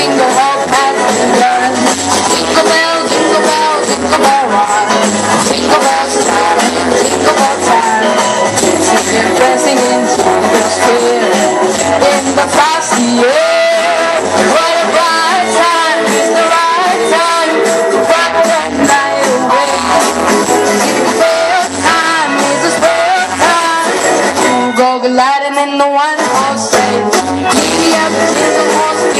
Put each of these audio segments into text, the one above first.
jingle and. Jingle bell, jingle bell, jingle bell rock. Jingle time, jingle time. Square in the. What a bright is the right time to that night away. Time time to go gliding in the one horse sleigh. Giddy up, jingle horse,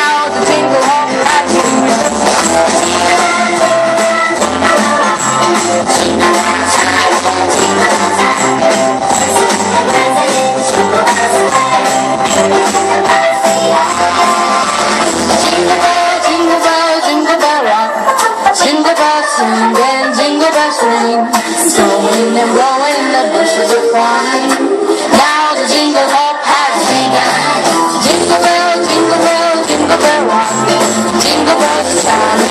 Bells and jingle bells ring. Snowing and blowing, the bushes are flying. Now the jingle hop has begun. Jingle bell, jingle bell, jingle bell rock. Jingle bells time,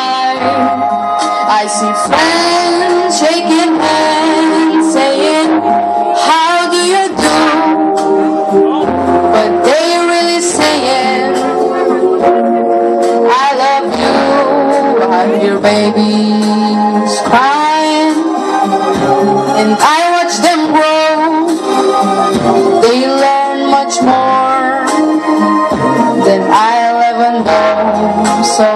See friends shaking hands, saying, How do you do? But they really saying, I love you. I hear babies